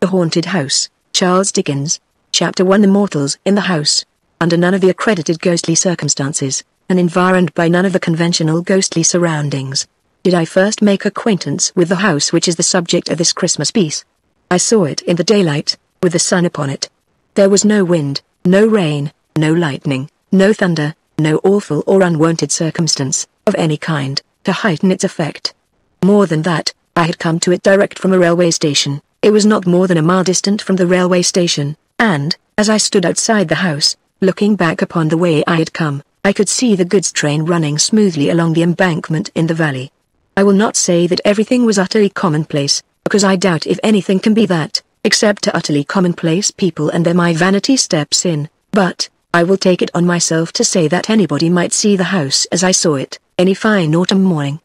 The Haunted House, Charles Dickens. Chapter 1 The Mortals in the House. Under none of the accredited ghostly circumstances, and environed by none of the conventional ghostly surroundings, did I first make acquaintance with the house which is the subject of this Christmas piece. I saw it in the daylight, with the sun upon it. There was no wind, no rain, no lightning, no thunder, no awful or unwonted circumstance, of any kind, to heighten its effect. More than that, I had come to it direct from a railway station. It was not more than a mile distant from the railway station, and, as I stood outside the house, looking back upon the way I had come, I could see the goods train running smoothly along the embankment in the valley. I will not say that everything was utterly commonplace, because I doubt if anything can be that, except to utterly commonplace people and there my vanity steps in, but, I will take it on myself to say that anybody might see the house as I saw it, any fine autumn morning.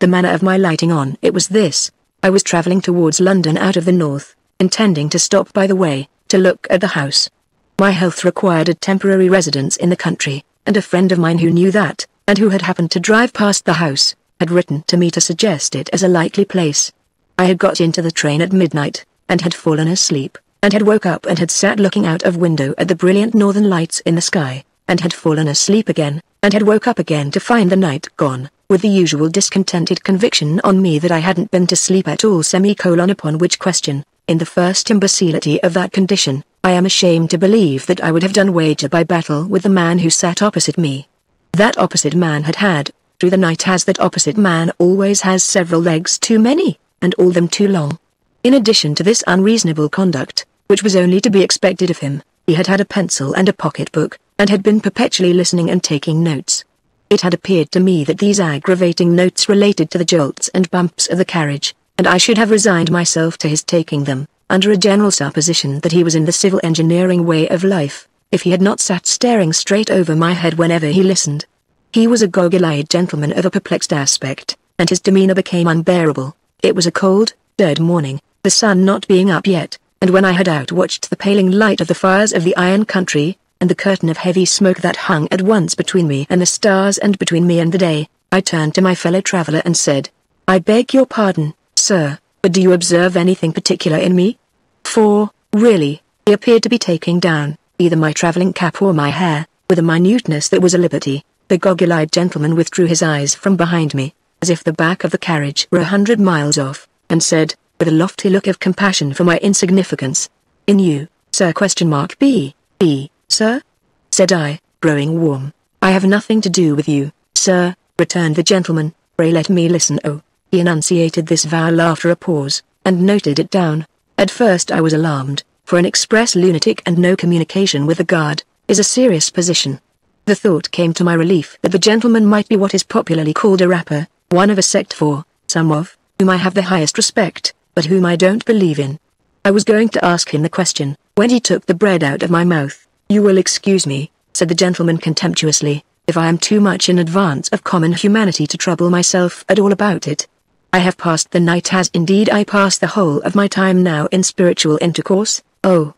The manner of my lighting on it was this, I was travelling towards London out of the north, intending to stop by the way, to look at the house. My health required a temporary residence in the country, and a friend of mine who knew that, and who had happened to drive past the house, had written to me to suggest it as a likely place. I had got into the train at midnight, and had fallen asleep, and had woke up and had sat looking out of window at the brilliant northern lights in the sky, and had fallen asleep again, and had woke up again to find the night gone with the usual discontented conviction on me that I hadn't been to sleep at all semicolon upon which question, in the first imbecility of that condition, I am ashamed to believe that I would have done wager by battle with the man who sat opposite me. That opposite man had had, through the night as that opposite man always has several legs too many, and all them too long. In addition to this unreasonable conduct, which was only to be expected of him, he had had a pencil and a pocket-book, and had been perpetually listening and taking notes. It had appeared to me that these aggravating notes related to the jolts and bumps of the carriage, and I should have resigned myself to his taking them, under a general supposition that he was in the civil engineering way of life, if he had not sat staring straight over my head whenever he listened. He was a goggle-eyed gentleman of a perplexed aspect, and his demeanor became unbearable. It was a cold, dead morning, the sun not being up yet, and when I had outwatched the paling light of the fires of the iron country, and the curtain of heavy smoke that hung at once between me and the stars and between me and the day, I turned to my fellow traveler and said, I beg your pardon, sir, but do you observe anything particular in me? For, really, he appeared to be taking down, either my traveling cap or my hair, with a minuteness that was a liberty. The goggle-eyed gentleman withdrew his eyes from behind me, as if the back of the carriage were a hundred miles off, and said, with a lofty look of compassion for my insignificance, In you, sir question mark B, B, sir? said I, growing warm. I have nothing to do with you, sir, returned the gentleman, pray let me listen oh. He enunciated this vowel after a pause, and noted it down. At first I was alarmed, for an express lunatic and no communication with the guard, is a serious position. The thought came to my relief that the gentleman might be what is popularly called a rapper, one of a sect for, some of, whom I have the highest respect, but whom I don't believe in. I was going to ask him the question, when he took the bread out of my mouth, you will excuse me, said the gentleman contemptuously, if I am too much in advance of common humanity to trouble myself at all about it. I have passed the night as indeed I pass the whole of my time now in spiritual intercourse, oh,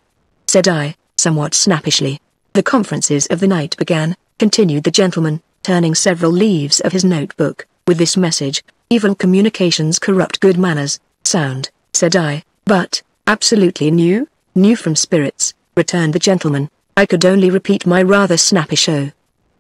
said I, somewhat snappishly. The conferences of the night began, continued the gentleman, turning several leaves of his notebook, with this message, evil communications corrupt good manners, sound, said I, but, absolutely new, new from spirits, returned the gentleman, I could only repeat my rather snappy show.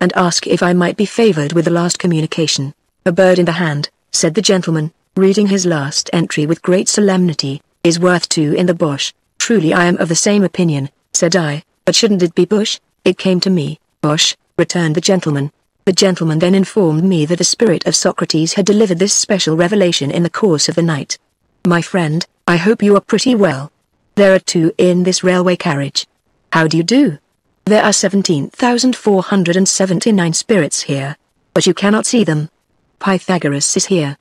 And ask if I might be favored with the last communication. A bird in the hand, said the gentleman, reading his last entry with great solemnity, is worth two in the bush. Truly I am of the same opinion, said I, but shouldn't it be bush? It came to me, bush, returned the gentleman. The gentleman then informed me that the spirit of Socrates had delivered this special revelation in the course of the night. My friend, I hope you are pretty well. There are two in this railway carriage. How do you do? There are 17,479 spirits here. But you cannot see them. Pythagoras is here.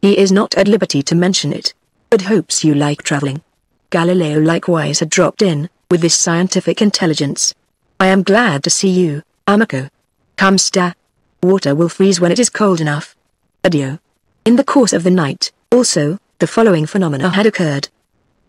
He is not at liberty to mention it, but hopes you like traveling. Galileo likewise had dropped in, with this scientific intelligence. I am glad to see you, amico. Come sta. Water will freeze when it is cold enough. Adieu. In the course of the night, also, the following phenomena had occurred.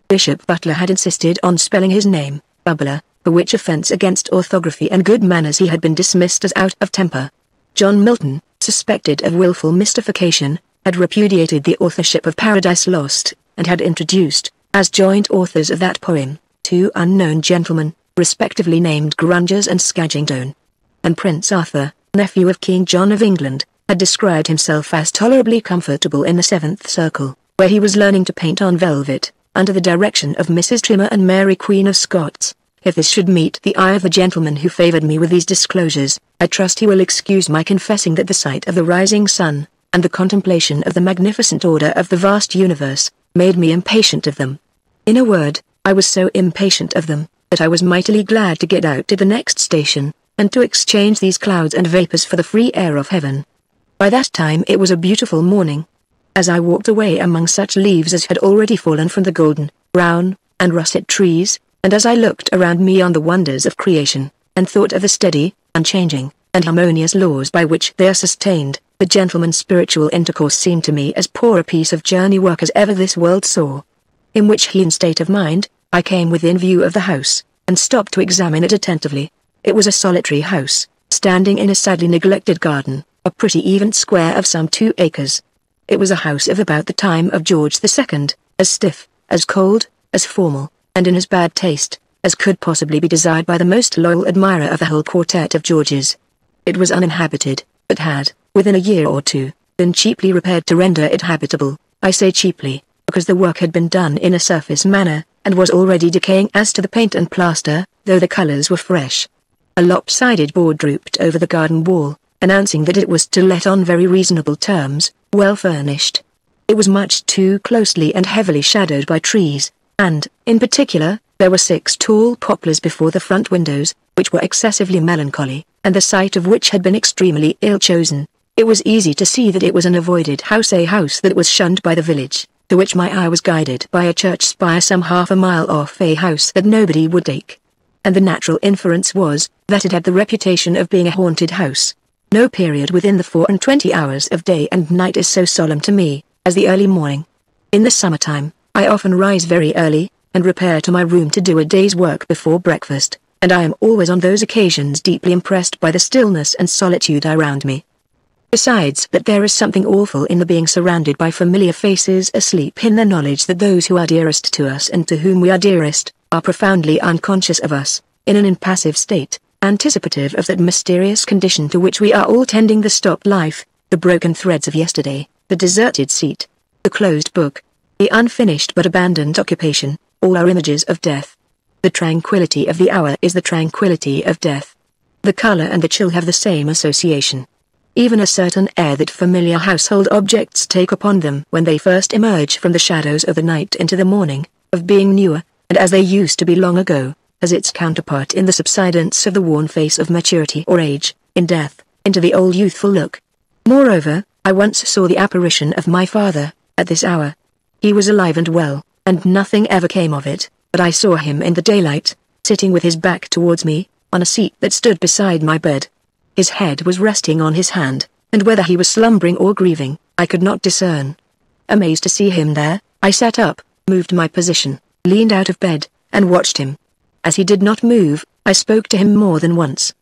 Bishop Butler had insisted on spelling his name, Bubler, for which offense against orthography and good manners he had been dismissed as out of temper. John Milton, suspected of wilful mystification, had repudiated the authorship of Paradise Lost, and had introduced, as joint authors of that poem, two unknown gentlemen, respectively named Grungers and Scadgingtone. And Prince Arthur, nephew of King John of England, had described himself as tolerably comfortable in the seventh circle, where he was learning to paint on velvet, under the direction of Mrs. Trimmer and Mary Queen of Scots. If this should meet the eye of the gentleman who favoured me with these disclosures, I trust he will excuse my confessing that the sight of the rising sun, and the contemplation of the magnificent order of the vast universe, made me impatient of them. In a word, I was so impatient of them, that I was mightily glad to get out to the next station, and to exchange these clouds and vapours for the free air of heaven. By that time it was a beautiful morning. As I walked away among such leaves as had already fallen from the golden, brown, and russet trees, and as I looked around me on the wonders of creation, and thought of the steady, unchanging, and harmonious laws by which they are sustained, the gentleman's spiritual intercourse seemed to me as poor a piece of journey work as ever this world saw. In which he in state of mind, I came within view of the house, and stopped to examine it attentively. It was a solitary house, standing in a sadly neglected garden, a pretty even square of some two acres. It was a house of about the time of George II, as stiff, as cold, as formal, and in as bad taste, as could possibly be desired by the most loyal admirer of the whole quartet of Georges. It was uninhabited, but had, within a year or two, been cheaply repaired to render it habitable. I say cheaply, because the work had been done in a surface manner, and was already decaying as to the paint and plaster, though the colors were fresh. A lopsided board drooped over the garden wall, announcing that it was to let on very reasonable terms, well furnished. It was much too closely and heavily shadowed by trees, and, in particular, there were six tall poplars before the front windows, which were excessively melancholy, and the site of which had been extremely ill chosen. It was easy to see that it was an avoided house a house that was shunned by the village, to which my eye was guided by a church spire some half a mile off a house that nobody would take. And the natural inference was, that it had the reputation of being a haunted house. No period within the four and twenty hours of day and night is so solemn to me, as the early morning. In the summertime, I often rise very early, and repair to my room to do a day's work before breakfast, and I am always on those occasions deeply impressed by the stillness and solitude around me. Besides that there is something awful in the being surrounded by familiar faces asleep in the knowledge that those who are dearest to us and to whom we are dearest, are profoundly unconscious of us, in an impassive state, anticipative of that mysterious condition to which we are all tending the stopped life, the broken threads of yesterday, the deserted seat, the closed book, the unfinished but abandoned occupation, all are images of death. The tranquility of the hour is the tranquility of death. The color and the chill have the same association even a certain air that familiar household objects take upon them when they first emerge from the shadows of the night into the morning, of being newer, and as they used to be long ago, as its counterpart in the subsidence of the worn face of maturity or age, in death, into the old youthful look. Moreover, I once saw the apparition of my father, at this hour. He was alive and well, and nothing ever came of it, but I saw him in the daylight, sitting with his back towards me, on a seat that stood beside my bed. His head was resting on his hand, and whether he was slumbering or grieving, I could not discern. Amazed to see him there, I sat up, moved my position, leaned out of bed, and watched him. As he did not move, I spoke to him more than once.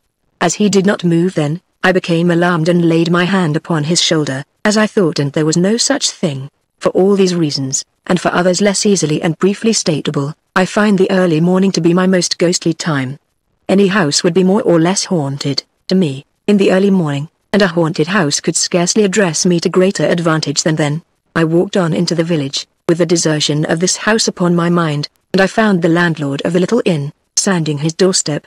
As he did not move then, I became alarmed and laid my hand upon his shoulder, as I thought and there was no such thing. For all these reasons, and for others less easily and briefly stateable, I find the early morning to be my most ghostly time. Any house would be more or less haunted, to me, in the early morning, and a haunted house could scarcely address me to greater advantage than then. I walked on into the village, with the desertion of this house upon my mind, and I found the landlord of the little inn, sanding his doorstep.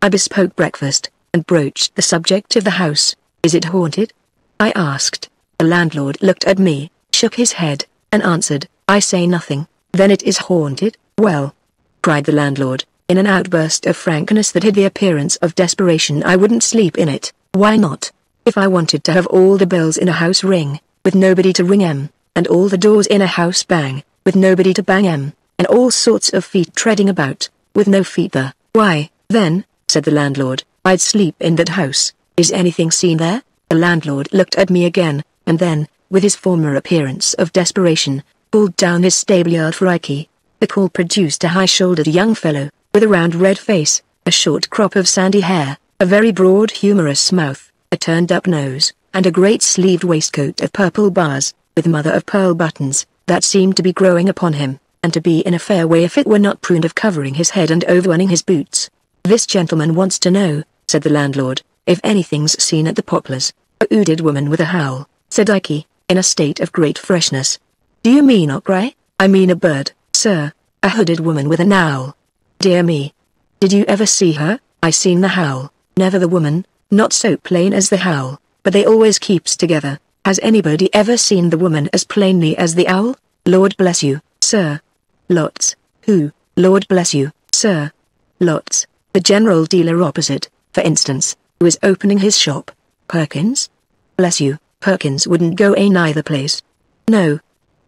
I bespoke breakfast, and broached the subject of the house. Is it haunted? I asked. The landlord looked at me, shook his head, and answered, I say nothing. Then it is haunted? Well, cried the landlord, in an outburst of frankness that had the appearance of desperation I wouldn't sleep in it. Why not? If I wanted to have all the bells in a house ring, with nobody to ring em, and all the doors in a house bang, with nobody to bang em, and all sorts of feet treading about, with no feet there, why, then, said the landlord, I'd sleep in that house. Is anything seen there? The landlord looked at me again, and then, with his former appearance of desperation, pulled down his stable-yard frikey. The call produced a high-shouldered young fellow, with a round red face, a short crop of sandy hair, a very broad humorous mouth, a turned-up nose, and a great-sleeved waistcoat of purple bars, with mother-of-pearl buttons, that seemed to be growing upon him. and to be in a fair way if it were not pruned of covering his head and overrunning his boots. This gentleman wants to know, said the landlord, if anything's seen at the poplars. A hooded woman with a howl, said Ike, in a state of great freshness. Do you mean a cry? I mean a bird, sir. A hooded woman with an owl. Dear me. Did you ever see her? I seen the howl, never the woman, not so plain as the howl, but they always keeps together. Has anybody ever seen the woman as plainly as the owl? Lord bless you, sir. Lots. Who? Lord bless you, sir. Lots. The general dealer opposite, for instance, who is opening his shop. Perkins? Bless you, Perkins wouldn't go a neither place. No.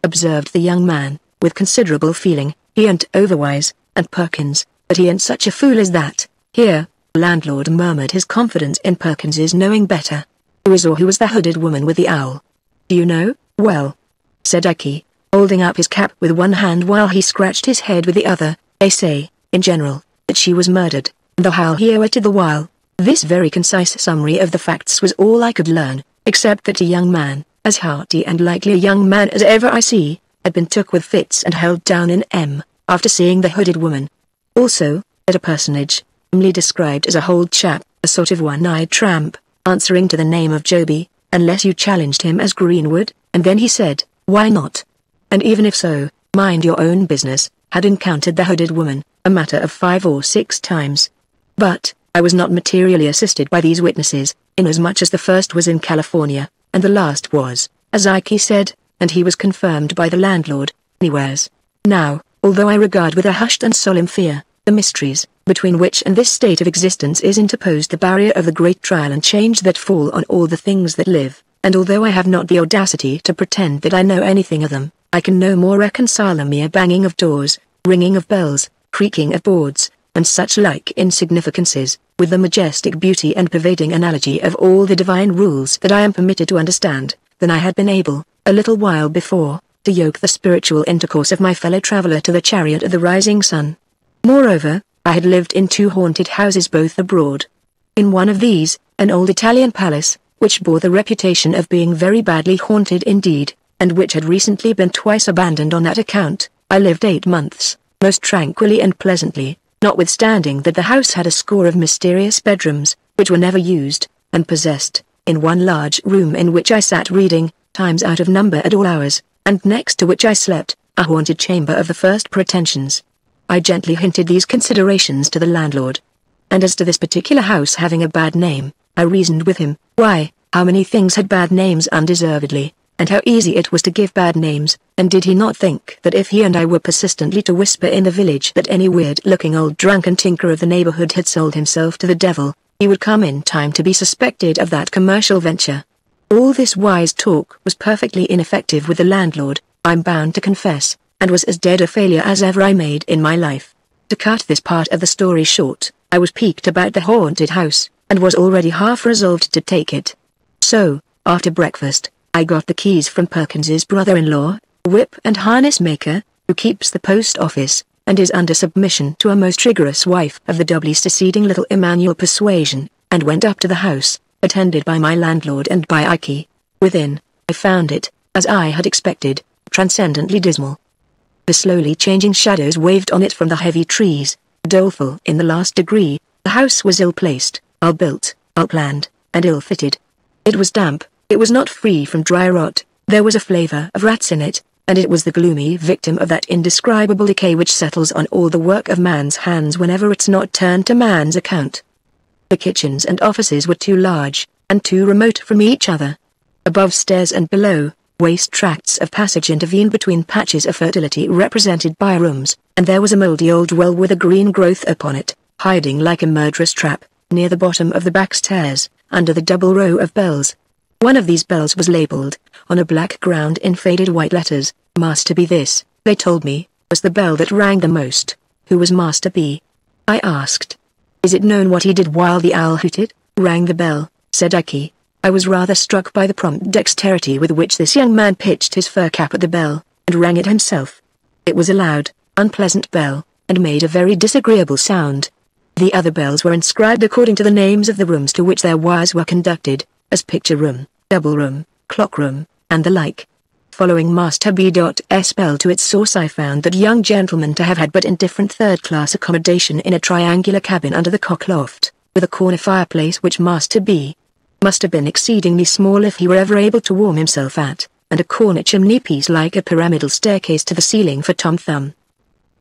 Observed the young man, with considerable feeling, he ain't overwise, and Perkins, but he ain't such a fool as that. Here, the landlord murmured his confidence in Perkins's knowing better. Who is or who was the hooded woman with the owl? Do you know? Well, said Ike, holding up his cap with one hand while he scratched his head with the other, they say, in general, that she was murdered, the howl he waited the while. This very concise summary of the facts was all I could learn, except that a young man, as hearty and likely a young man as ever I see, had been took with fits and held down in M, after seeing the hooded woman. Also, that a personage, dimly described as a old chap, a sort of one-eyed tramp, answering to the name of Joby, unless you challenged him as Greenwood, and then he said, why not? And even if so, mind your own business, had encountered the hooded woman, a matter of five or six times. But, I was not materially assisted by these witnesses, inasmuch as the first was in California, and the last was, as Ike said, and he was confirmed by the landlord, anywheres. Now, although I regard with a hushed and solemn fear, the mysteries, between which and this state of existence is interposed the barrier of the great trial and change that fall on all the things that live, and although I have not the audacity to pretend that I know anything of them, I can no more reconcile a mere banging of doors, ringing of bells, creaking of boards, and such like insignificances, with the majestic beauty and pervading analogy of all the divine rules that I am permitted to understand, than I had been able, a little while before, to yoke the spiritual intercourse of my fellow traveler to the chariot of the rising sun. Moreover, I had lived in two haunted houses both abroad. In one of these, an old Italian palace, which bore the reputation of being very badly haunted indeed, and which had recently been twice abandoned on that account, I lived eight months, most tranquilly and pleasantly, notwithstanding that the house had a score of mysterious bedrooms, which were never used, and possessed, in one large room in which I sat reading, times out of number at all hours, and next to which I slept, a haunted chamber of the first pretensions. I gently hinted these considerations to the landlord. And as to this particular house having a bad name, I reasoned with him, why, how many things had bad names undeservedly, and how easy it was to give bad names, and did he not think that if he and I were persistently to whisper in the village that any weird-looking old drunken tinker of the neighborhood had sold himself to the devil, he would come in time to be suspected of that commercial venture. All this wise talk was perfectly ineffective with the landlord, I'm bound to confess, and was as dead a failure as ever I made in my life. To cut this part of the story short, I was piqued about the haunted house, and was already half resolved to take it. So, after breakfast, I got the keys from Perkins's brother-in-law, whip and harness maker, who keeps the post office, and is under submission to a most rigorous wife of the doubly seceding little Emmanuel persuasion, and went up to the house, attended by my landlord and by Ike. Within, I found it, as I had expected, transcendently dismal. The slowly changing shadows waved on it from the heavy trees, doleful in the last degree, the house was ill-placed, ill-built, ill-planned, and ill-fitted. It was damp, it was not free from dry rot, there was a flavor of rats in it, and it was the gloomy victim of that indescribable decay which settles on all the work of man's hands whenever it's not turned to man's account. The kitchens and offices were too large, and too remote from each other. Above stairs and below, Waste tracts of passage intervened between patches of fertility represented by rooms, and there was a mouldy old well with a green growth upon it, hiding like a murderous trap, near the bottom of the back stairs, under the double row of bells. One of these bells was labeled, on a black ground in faded white letters, Master B. This, they told me, was the bell that rang the most. Who was Master B? I asked. Is it known what he did while the owl hooted? Rang the bell, said Ike. I was rather struck by the prompt dexterity with which this young man pitched his fur cap at the bell, and rang it himself. It was a loud, unpleasant bell, and made a very disagreeable sound. The other bells were inscribed according to the names of the rooms to which their wires were conducted, as picture room, double room, clock room, and the like. Following Master B.S. spell to its source I found that young gentleman to have had but indifferent third-class accommodation in a triangular cabin under the cockloft, with a corner fireplace which Master B. must have been exceedingly small if he were ever able to warm himself at, and a corner chimney piece like a pyramidal staircase to the ceiling for Tom Thumb.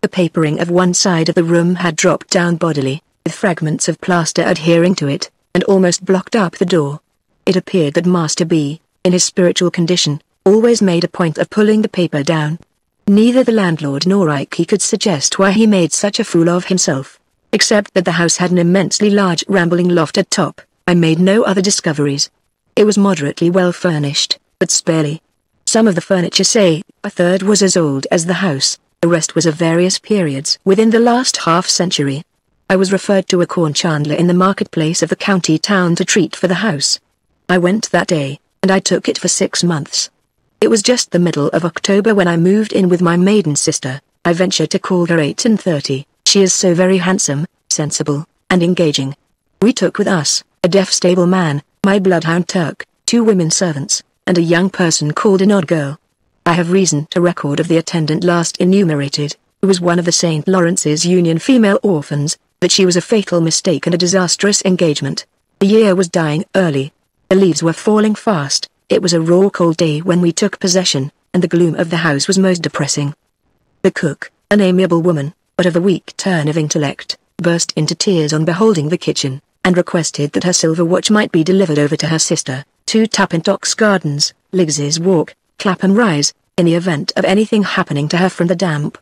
The papering of one side of the room had dropped down bodily, with fragments of plaster adhering to it, and almost blocked up the door. It appeared that Master B, in his spiritual condition, always made a point of pulling the paper down. Neither the landlord nor Ike could suggest why he made such a fool of himself, except that the house had an immensely large rambling loft at top. I made no other discoveries. It was moderately well furnished, but sparely. Some of the furniture say, a third was as old as the house, the rest was of various periods within the last half century. I was referred to a corn chandler in the marketplace of the county town to treat for the house. I went that day, and I took it for six months. It was just the middle of October when I moved in with my maiden sister. I venture to call her eight and thirty. She is so very handsome, sensible, and engaging. We took with us, a deaf stable man, my bloodhound Turk, two women servants, and a young person called an odd girl. I have reason to record of the attendant last enumerated, who was one of the St. Lawrence's Union female orphans, that she was a fatal mistake and a disastrous engagement. The year was dying early. The leaves were falling fast, it was a raw cold day when we took possession, and the gloom of the house was most depressing. The cook, an amiable woman, but of a weak turn of intellect, burst into tears on beholding the kitchen, and requested that her silver watch might be delivered over to her sister, to Tuppintocks Gardens, Liggs's Walk, Clapham Rise, in the event of anything happening to her from the damp.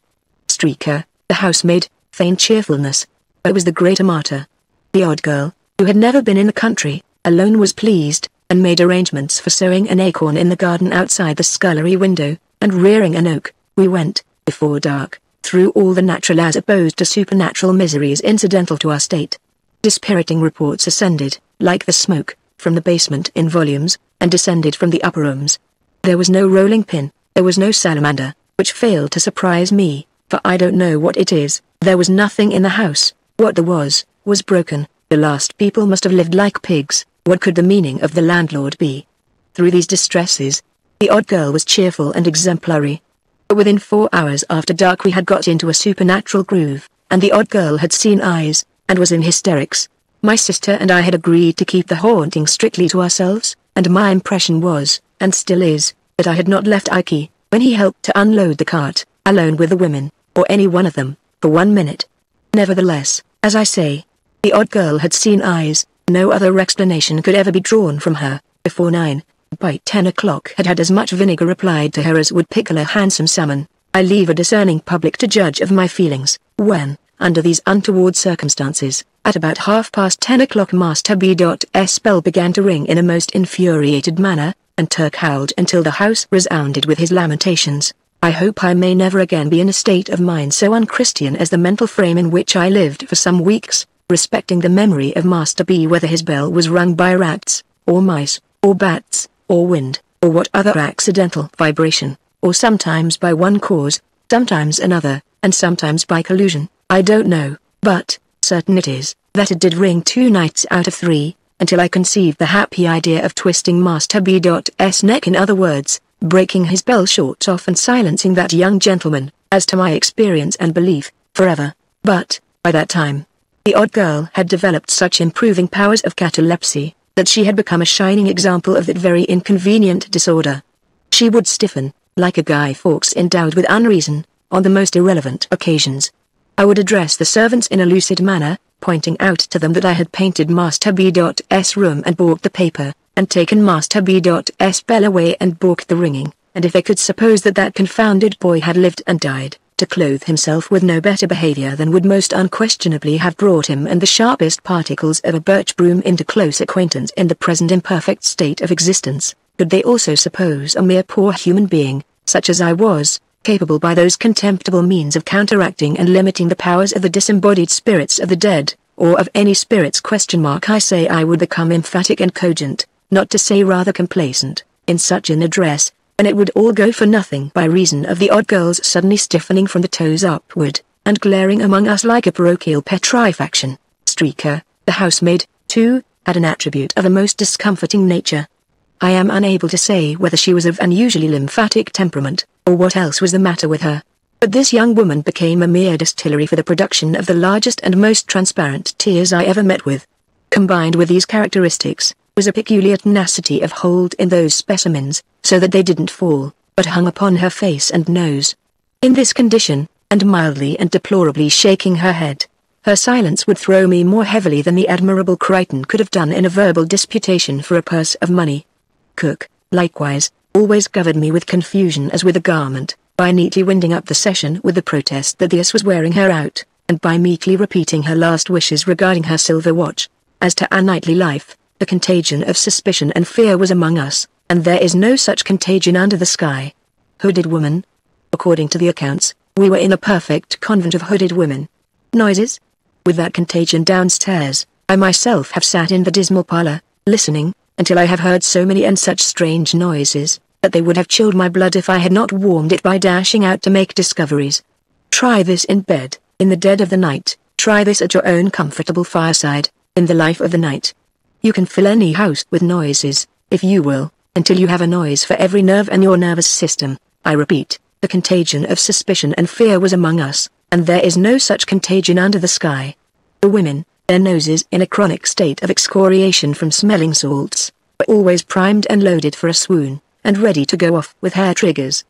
Streaker, the housemaid, feigned cheerfulness, but was the greater martyr. The odd girl, who had never been in the country, alone was pleased, and made arrangements for sowing an acorn in the garden outside the scullery window, and rearing an oak. We went, before dark, through all the natural as opposed to supernatural miseries incidental to our state. Dispiriting reports ascended, like the smoke, from the basement in volumes, and descended from the upper rooms. There was no rolling pin, there was no salamander, which failed to surprise me, for I don't know what it is, there was nothing in the house, what there was, was broken, the last people must have lived like pigs, what could the meaning of the landlord be? Through these distresses, the odd girl was cheerful and exemplary. But within four hours after dark we had got into a supernatural groove, and the odd girl had seen eyes, and was in hysterics. My sister and I had agreed to keep the haunting strictly to ourselves, and my impression was, and still is, that I had not left Ike, when he helped to unload the cart, alone with the women, or any one of them, for one minute. Nevertheless, as I say, the odd girl had seen eyes, no other explanation could ever be drawn from her. Before nine, by ten o'clock had had as much vinegar applied to her as would pickle a handsome salmon. I leave a discerning public to judge of my feelings, when, under these untoward circumstances, at about half past ten o'clock Master B.S. bell began to ring in a most infuriated manner, and Turk howled until the house resounded with his lamentations. I hope I may never again be in a state of mind so unchristian as the mental frame in which I lived for some weeks respecting the memory of Master B whether his bell was rung by rats, or mice, or bats, or wind, or what other accidental vibration, or sometimes by one cause, sometimes another, and sometimes by collusion, I don't know, but, certain it is, that it did ring two nights out of three, until I conceived the happy idea of twisting Master B.'s neck in other words, breaking his bell short off and silencing that young gentleman, as to my experience and belief, forever. But, by that time, the odd girl had developed such improving powers of catalepsy, that she had become a shining example of that very inconvenient disorder. She would stiffen, like a Guy Fawkes endowed with unreason, on the most irrelevant occasions. I would address the servants in a lucid manner, pointing out to them that I had painted Master B.'s room and balked the paper, and taken Master B.'s bell away and balked the ringing, and if they could suppose that that confounded boy had lived and died, to clothe himself with no better behavior than would most unquestionably have brought him and the sharpest particles of a birch broom into close acquaintance in the present imperfect state of existence, could they also suppose a mere poor human being, such as I was, capable by those contemptible means of counteracting and limiting the powers of the disembodied spirits of the dead, or of any spirits question mark I say I would become emphatic and cogent, not to say rather complacent, in such an address, and it would all go for nothing by reason of the odd girl's suddenly stiffening from the toes upward, and glaring among us like a parochial petrifaction. Streaker, the housemaid, too, had an attribute of a most discomforting nature. I am unable to say whether she was of unusually lymphatic temperament, or what else was the matter with her. But this young woman became a mere distillery for the production of the largest and most transparent tears I ever met with. Combined with these characteristics, was a peculiar tenacity of hold in those specimens, so that they didn't fall, but hung upon her face and nose. In this condition, and mildly and deplorably shaking her head, her silence would throw me more heavily than the admirable Crichton could have done in a verbal disputation for a purse of money. Cook, likewise, always covered me with confusion as with a garment, by neatly winding up the session with the protest that this was wearing her out, and by meekly repeating her last wishes regarding her silver watch. As to our nightly life, the contagion of suspicion and fear was among us, and there is no such contagion under the sky. Hooded woman? According to the accounts, we were in a perfect convent of hooded women. Noises? With that contagion downstairs, I myself have sat in the dismal parlor, listening, until I have heard so many and such strange noises, that they would have chilled my blood if I had not warmed it by dashing out to make discoveries. Try this in bed, in the dead of the night, try this at your own comfortable fireside, in the life of the night. You can fill any house with noises, if you will, until you have a noise for every nerve in your nervous system. I repeat, the contagion of suspicion and fear was among us, and there is no such contagion under the sky. The women, their noses in a chronic state of excoriation from smelling salts, were always primed and loaded for a swoon, and ready to go off with hair triggers.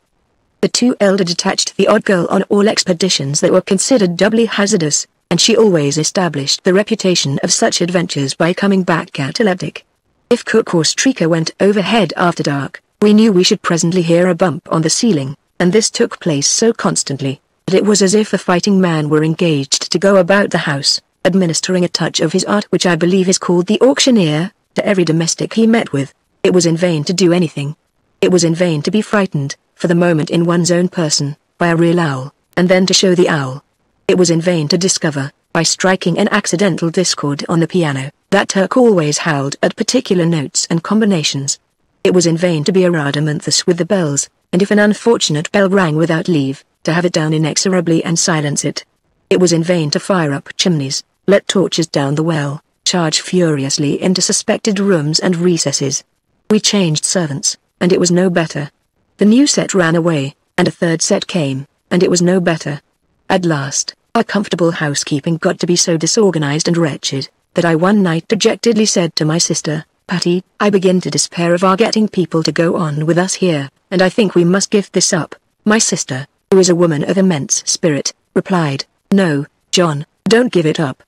The two elder detached the odd girl on all expeditions that were considered doubly hazardous, and she always established the reputation of such adventures by coming back cataleptic. If Cook or Streaker went overhead after dark, we knew we should presently hear a bump on the ceiling, and this took place so constantly, that it was as if a fighting man were engaged to go about the house, administering a touch of his art which I believe is called the auctioneer, to every domestic he met with. It was in vain to do anything. It was in vain to be frightened, for the moment in one's own person, by a real owl, and then to show the owl. It was in vain to discover, by striking an accidental discord on the piano, that Turk always howled at particular notes and combinations. It was in vain to be a rhadamanthus with the bells, and if an unfortunate bell rang without leave, to have it down inexorably and silence it. It was in vain to fire up chimneys, let torches down the well, charge furiously into suspected rooms and recesses. We changed servants, and it was no better. The new set ran away, and a third set came, and it was no better. At last, our comfortable housekeeping got to be so disorganized and wretched, that I one night dejectedly said to my sister, Patty, I begin to despair of our getting people to go on with us here, and I think we must give this up. My sister, who is a woman of immense spirit, replied, No, John, don't give it up.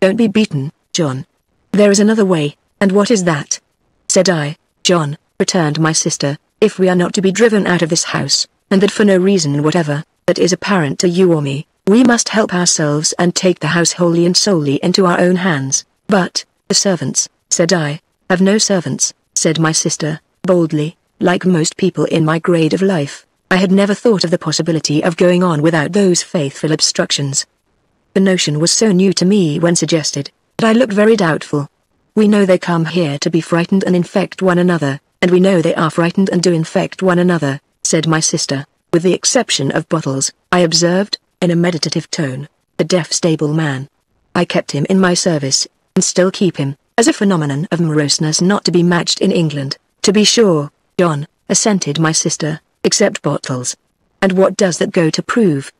Don't be beaten, John. There is another way, and what is that? Said I, John, returned my sister, if we are not to be driven out of this house, and that for no reason whatever, that is apparent to you or me, we must help ourselves and take the house wholly and solely into our own hands. But, the servants, said I, have no servants, said my sister, boldly. Like most people in my grade of life, I had never thought of the possibility of going on without those faithful obstructions. The notion was so new to me when suggested, that I looked very doubtful. We know they come here to be frightened and infect one another, and we know they are frightened and do infect one another, said my sister, with the exception of Bottles, I observed, in a meditative tone, a deaf stable man. I kept him in my service, and still keep him, as a phenomenon of moroseness not to be matched in England, to be sure. John, assented my sister, except Bottles. And what does that go to prove?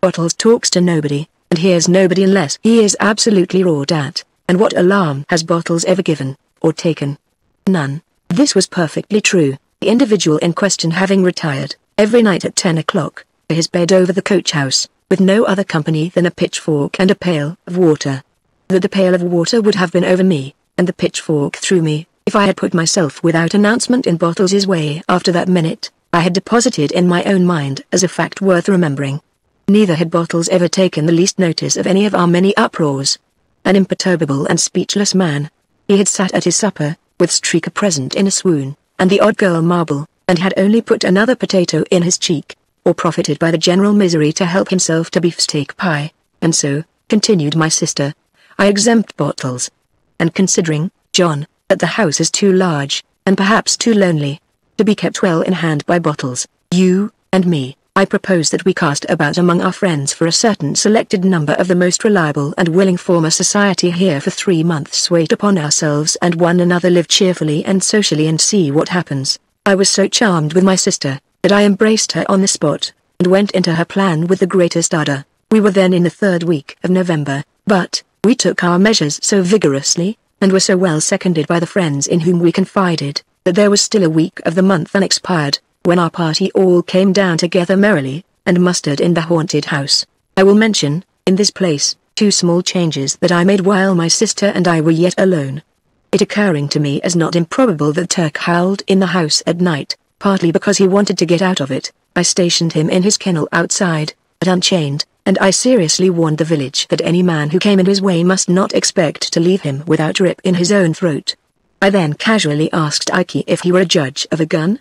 Bottles talks to nobody, and hears nobody unless he is absolutely roared at, and what alarm has Bottles ever given, or taken? None. This was perfectly true, the individual in question having retired, every night at ten o'clock, to his bed over the coach house, with no other company than a pitchfork and a pail of water. That the pail of water would have been over me, and the pitchfork through me, if I had put myself without announcement in Bottles's way after that minute, I had deposited in my own mind as a fact worth remembering. Neither had Bottles ever taken the least notice of any of our many uproars. An imperturbable and speechless man. He had sat at his supper, with Streaker present in a swoon, and the odd girl Marble, and had only put another potato in his cheek, or profited by the general misery to help himself to beefsteak pie, and so, continued my sister, I exempt Bottles. And considering, John, that the house is too large, and perhaps too lonely, to be kept well in hand by bottles, you, and me, I propose that we cast about among our friends for a certain selected number of the most reliable and willing form a society here for three months wait upon ourselves and one another live cheerfully and socially and see what happens. I was so charmed with my sister, that I embraced her on the spot, and went into her plan with the greatest ardor. We were then in the third week of November, but, we took our measures so vigorously, and were so well seconded by the friends in whom we confided, that there was still a week of the month unexpired, when our party all came down together merrily, and mustered in the haunted house. I will mention, in this place, two small changes that I made while my sister and I were yet alone. It occurring to me as not improbable that Turk howled in the house at night, partly because he wanted to get out of it, I stationed him in his kennel outside, but unchained, and I seriously warned the village that any man who came in his way must not expect to leave him without rip in his own throat. I then casually asked Ike if he were a judge of a gun,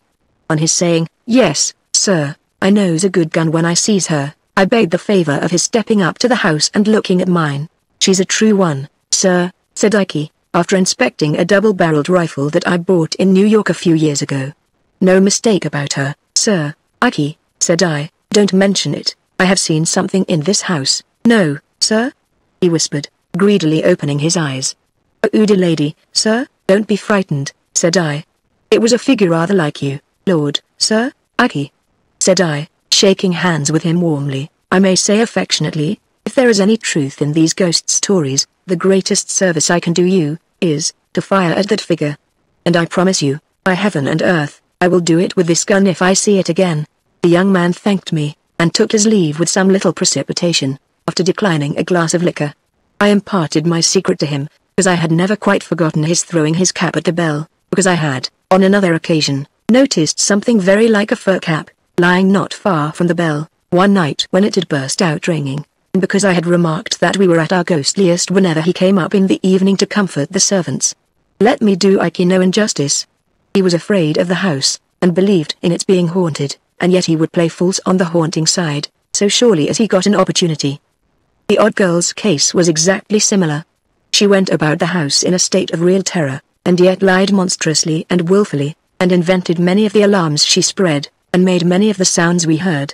on his saying, Yes, sir, I knows a good gun when I sees her, I begged the favor of his stepping up to the house and looking at mine. She's a true one, sir, said Ike, after inspecting a double-barreled rifle that I bought in New York a few years ago. No mistake about her, sir, Ike, said I, don't mention it, I have seen something in this house. No, sir? He whispered, greedily opening his eyes. A Oodie lady, sir, don't be frightened, said I. It was a figure rather like you. Lord, sir, Ike, said I, shaking hands with him warmly, I may say affectionately, if there is any truth in these ghost stories, the greatest service I can do you, is, to fire at that figure. And I promise you, by heaven and earth, I will do it with this gun if I see it again. The young man thanked me, and took his leave with some little precipitation, after declining a glass of liquor. I imparted my secret to him, because I had never quite forgotten his throwing his cap at the bell, because I had, on another occasion, noticed something very like a fur cap, lying not far from the bell, one night when it had burst out ringing, and because I had remarked that we were at our ghostliest whenever he came up in the evening to comfort the servants. Let me do Ike no injustice. He was afraid of the house, and believed in its being haunted, and yet he would play false on the haunting side, so surely as he got an opportunity. The odd girl's case was exactly similar. She went about the house in a state of real terror, and yet lied monstrously and wilfully, and invented many of the alarms she spread, and made many of the sounds we heard.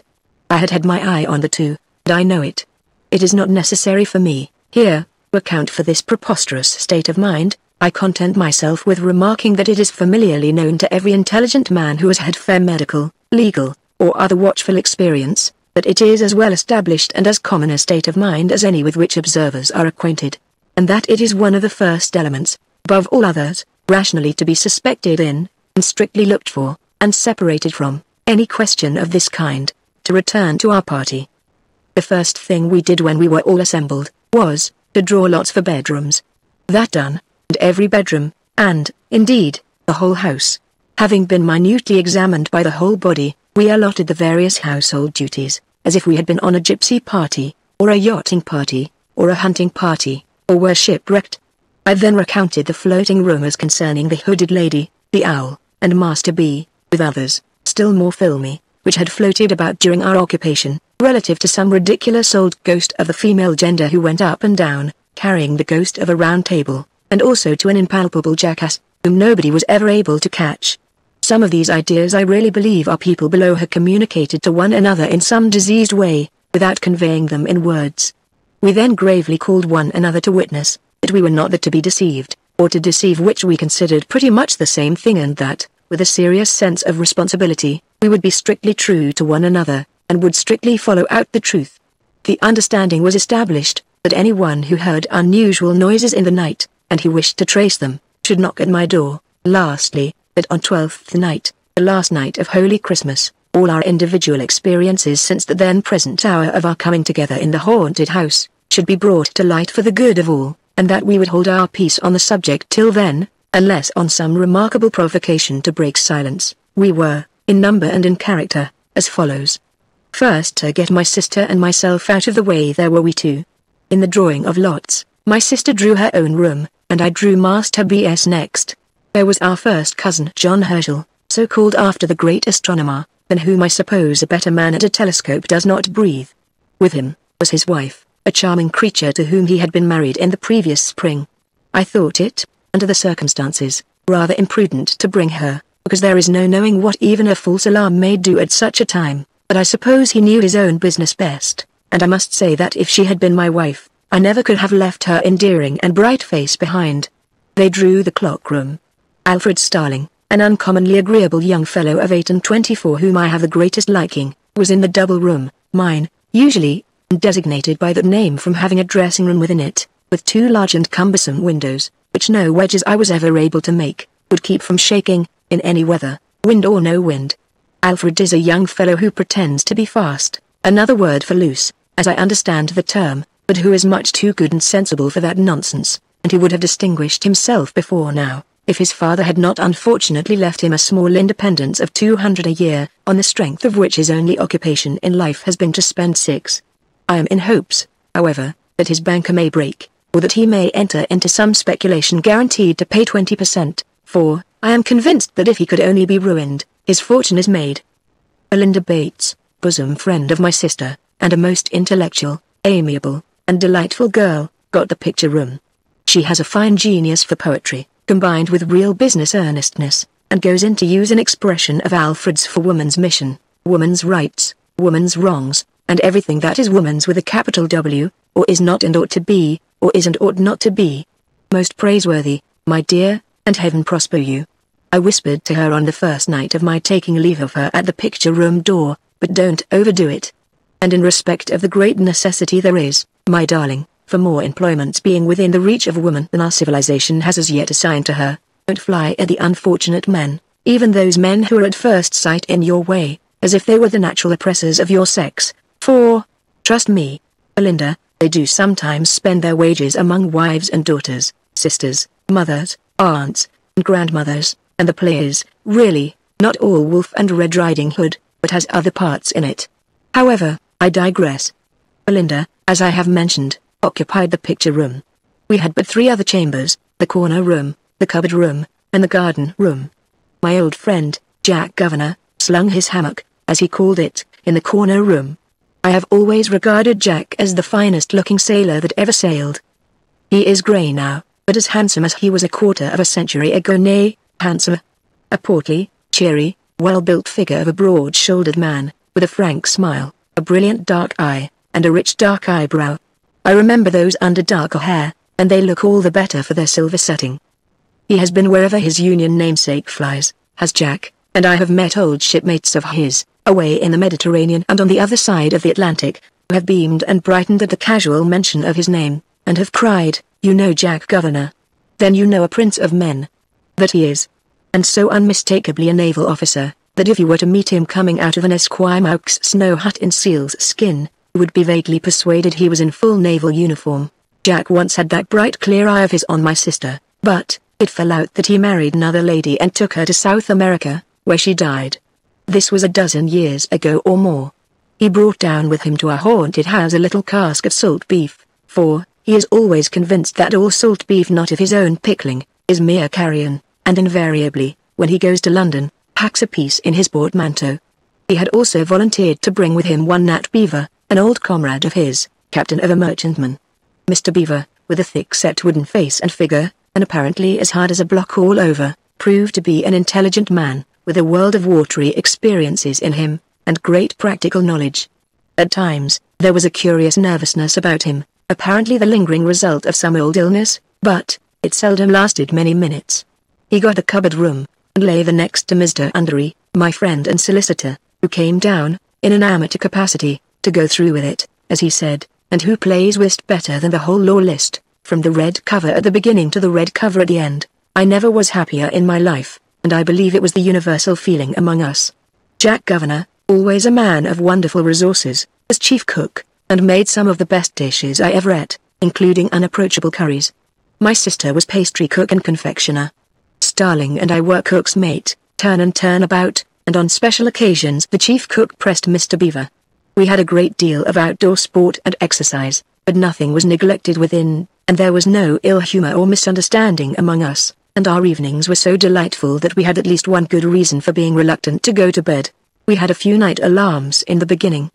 I had had my eye on the two, and I know it. It is not necessary for me, here, to account for this preposterous state of mind, I content myself with remarking that it is familiarly known to every intelligent man who has had fair medical, legal, or other watchful experience, that it is as well established and as common a state of mind as any with which observers are acquainted, and that it is one of the first elements, above all others, rationally to be suspected in, and strictly looked for, and separated from, any question of this kind, to return to our party. The first thing we did when we were all assembled, was, to draw lots for bedrooms. That done, and every bedroom, and, indeed, the whole house, having been minutely examined by the whole body, we allotted the various household duties, as if we had been on a gypsy party, or a yachting party, or a hunting party, or were shipwrecked. I then recounted the floating rumors concerning the hooded lady, the owl, and Master B, with others, still more filmy, which had floated about during our occupation, relative to some ridiculous old ghost of the female gender who went up and down, carrying the ghost of a round table, and also to an impalpable jackass, whom nobody was ever able to catch. Some of these ideas I really believe our people below her communicated to one another in some diseased way, without conveying them in words. We then gravely called one another to witness, that we were not the to be deceived, or to deceive which we considered pretty much the same thing and that, with a serious sense of responsibility, we would be strictly true to one another, and would strictly follow out the truth. The understanding was established, that anyone who heard unusual noises in the night, and he wished to trace them, should knock at my door. Lastly, that on Twelfth night, the last night of Holy Christmas, all our individual experiences since the then present hour of our coming together in the haunted house, should be brought to light for the good of all and that we would hold our peace on the subject till then, unless on some remarkable provocation to break silence, we were, in number and in character, as follows. First to get my sister and myself out of the way there were we two. In the drawing of lots, my sister drew her own room, and I drew Master B.S. next. There was our first cousin John Herschel, so called after the great astronomer, than whom I suppose a better man at a telescope does not breathe. With him, was his wife, a charming creature to whom he had been married in the previous spring. I thought it, under the circumstances, rather imprudent to bring her, because there is no knowing what even a false alarm may do at such a time, but I suppose he knew his own business best, and I must say that if she had been my wife, I never could have left her endearing and bright face behind. They drew the clock room. Alfred Starling, an uncommonly agreeable young fellow of eight and twenty-four whom I have the greatest liking, was in the double room, mine, usually, designated by that name from having a dressing room within it, with two large and cumbersome windows, which no wedges I was ever able to make, would keep from shaking, in any weather, wind or no wind. Alfred is a young fellow who pretends to be fast, another word for loose, as I understand the term, but who is much too good and sensible for that nonsense, and who would have distinguished himself before now, if his father had not unfortunately left him a small independence of 200 a year, on the strength of which his only occupation in life has been to spend six. I am in hopes, however, that his banker may break, or that he may enter into some speculation guaranteed to pay 20%, for, I am convinced that if he could only be ruined, his fortune is made. Belinda Bates, bosom friend of my sister, and a most intellectual, amiable, and delightful girl, got the picture room. She has a fine genius for poetry, combined with real business earnestness, and goes in to use an expression of Alfred's for woman's mission, woman's rights, woman's wrongs, and everything that is woman's with a capital W, or is not and ought to be, or is and ought not to be. Most praiseworthy, my dear, and heaven prosper you. I whispered to her on the first night of my taking leave of her at the picture room door, but don't overdo it. And in respect of the great necessity there is, my darling, for more employments being within the reach of a woman than our civilization has as yet assigned to her, don't fly at the unfortunate men, even those men who are at first sight in your way, as if they were the natural oppressors of your sex, for, trust me, Belinda, they do sometimes spend their wages among wives and daughters, sisters, mothers, aunts, and grandmothers, and the play is, really, not all Wolf and Red Riding Hood, but has other parts in it. However, I digress. Belinda, as I have mentioned, occupied the picture room. We had but three other chambers, the corner room, the cupboard room, and the garden room. My old friend, Jack Governor, slung his hammock, as he called it, in the corner room. I have always regarded Jack as the finest looking sailor that ever sailed. He is grey now, but as handsome as he was a quarter of a century ago nay, handsomer. A portly, cheery, well-built figure of a broad-shouldered man, with a frank smile, a brilliant dark eye, and a rich dark eyebrow. I remember those under darker hair, and they look all the better for their silver setting. He has been wherever his Union namesake flies, has Jack, and I have met old shipmates of his, away in the Mediterranean and on the other side of the Atlantic, who have beamed and brightened at the casual mention of his name, and have cried, you know Jack Governor. Then you know a prince of men, that he is. And so unmistakably a naval officer, that if you were to meet him coming out of an Esquimaux snow hut in seal's skin, would be vaguely persuaded he was in full naval uniform. Jack once had that bright clear eye of his on my sister, but, it fell out that he married another lady and took her to South America, where she died. This was a dozen years ago or more. He brought down with him to our haunted house a little cask of salt beef, for, he is always convinced that all salt beef not of his own pickling, is mere carrion and invariably, when he goes to London, packs a piece in his portmanteau. He had also volunteered to bring with him one Nat Beaver, an old comrade of his, captain of a merchantman. Mr. Beaver, with a thick-set wooden face and figure, and apparently as hard as a block all over, proved to be an intelligent man, with a world of watery experiences in him, and great practical knowledge. At times, there was a curious nervousness about him, apparently the lingering result of some old illness, but, it seldom lasted many minutes. He got a cupboard room, and lay the next to Mr. Undery, my friend and solicitor, who came down, in an amateur capacity, to go through with it, as he said, and who plays whist better than the whole law list, from the red cover at the beginning to the red cover at the end. I never was happier in my life, and I believe it was the universal feeling among us. Jack Governor, always a man of wonderful resources, was chief cook, and made some of the best dishes I ever ate, including unapproachable curries. My sister was pastry cook and confectioner, Starling and I were cook's mate, turn and turn about, and on special occasions the chief cook pressed Mr. Beaver. We had a great deal of outdoor sport and exercise, but nothing was neglected within, and there was no ill humor or misunderstanding among us, and our evenings were so delightful that we had at least one good reason for being reluctant to go to bed. We had a few night alarms in the beginning.